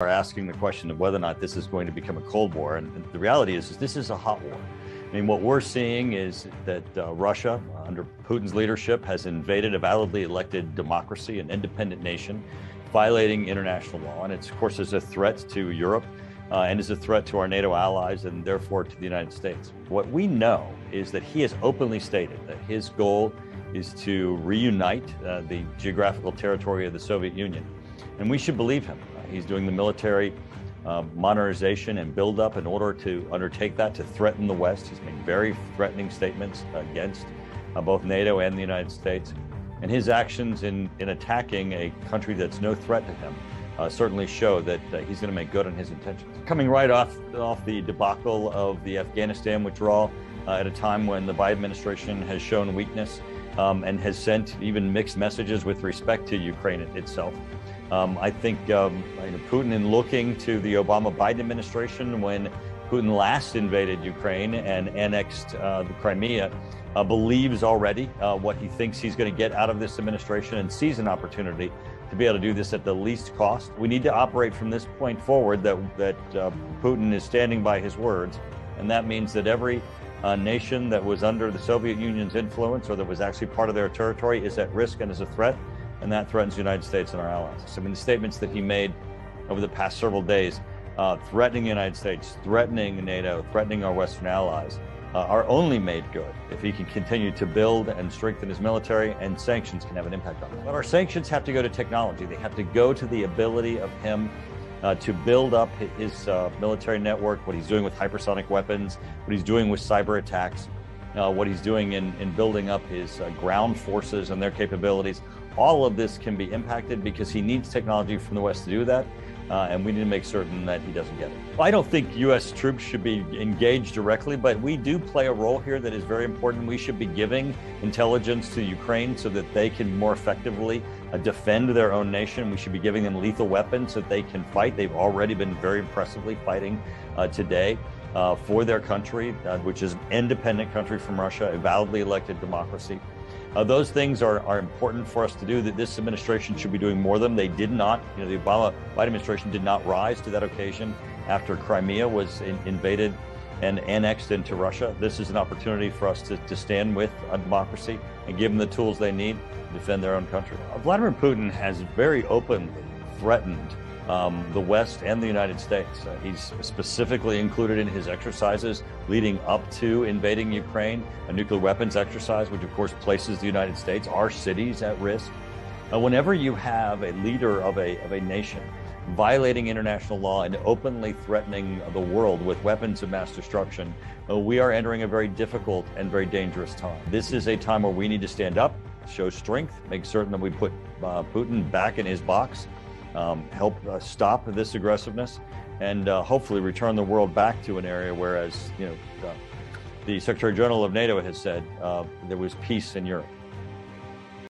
are asking the question of whether or not this is going to become a Cold War. And the reality is, is this is a hot war. I mean, what we're seeing is that uh, Russia, under Putin's leadership, has invaded a validly elected democracy, an independent nation, violating international law. And it's, of course, is a threat to Europe uh, and is a threat to our NATO allies and therefore to the United States. What we know is that he has openly stated that his goal is to reunite uh, the geographical territory of the Soviet Union. And we should believe him. He's doing the military uh, modernization and buildup in order to undertake that, to threaten the West. He's made very threatening statements against uh, both NATO and the United States. And his actions in, in attacking a country that's no threat to him uh, certainly show that uh, he's going to make good on his intentions. Coming right off, off the debacle of the Afghanistan withdrawal uh, at a time when the Biden administration has shown weakness um, and has sent even mixed messages with respect to Ukraine itself. Um, I think um, you know, Putin, in looking to the Obama Biden administration when Putin last invaded Ukraine and annexed uh, the Crimea, uh, believes already uh, what he thinks he's going to get out of this administration and sees an opportunity to be able to do this at the least cost. We need to operate from this point forward that, that uh, Putin is standing by his words. And that means that every uh, nation that was under the Soviet Union's influence or that was actually part of their territory is at risk and is a threat and that threatens the United States and our allies. I mean, the statements that he made over the past several days, uh, threatening the United States, threatening NATO, threatening our Western allies, uh, are only made good if he can continue to build and strengthen his military, and sanctions can have an impact on that. But our sanctions have to go to technology. They have to go to the ability of him uh, to build up his uh, military network, what he's doing with hypersonic weapons, what he's doing with cyber attacks, uh, what he's doing in, in building up his uh, ground forces and their capabilities. All of this can be impacted because he needs technology from the West to do that. Uh, and we need to make certain that he doesn't get it. I don't think U.S. troops should be engaged directly, but we do play a role here that is very important. We should be giving intelligence to Ukraine so that they can more effectively defend their own nation. We should be giving them lethal weapons that they can fight. They've already been very impressively fighting uh, today. Uh, for their country, uh, which is an independent country from Russia, a validly elected democracy. Uh, those things are, are important for us to do. That this administration should be doing more of them. They did not. You know, the Obama Biden administration did not rise to that occasion after Crimea was in, invaded and annexed into Russia. This is an opportunity for us to, to stand with a democracy and give them the tools they need to defend their own country. Vladimir Putin has very openly threatened um, the West and the United States. Uh, he's specifically included in his exercises leading up to invading Ukraine a nuclear weapons exercise, which of course places the United States, our cities, at risk. Uh, whenever you have a leader of a, of a nation violating international law and openly threatening the world with weapons of mass destruction, uh, we are entering a very difficult and very dangerous time. This is a time where we need to stand up, show strength, make certain that we put uh, Putin back in his box um, help uh, stop this aggressiveness, and uh, hopefully return the world back to an area where, as you know, the Secretary General of NATO has said, uh, there was peace in Europe.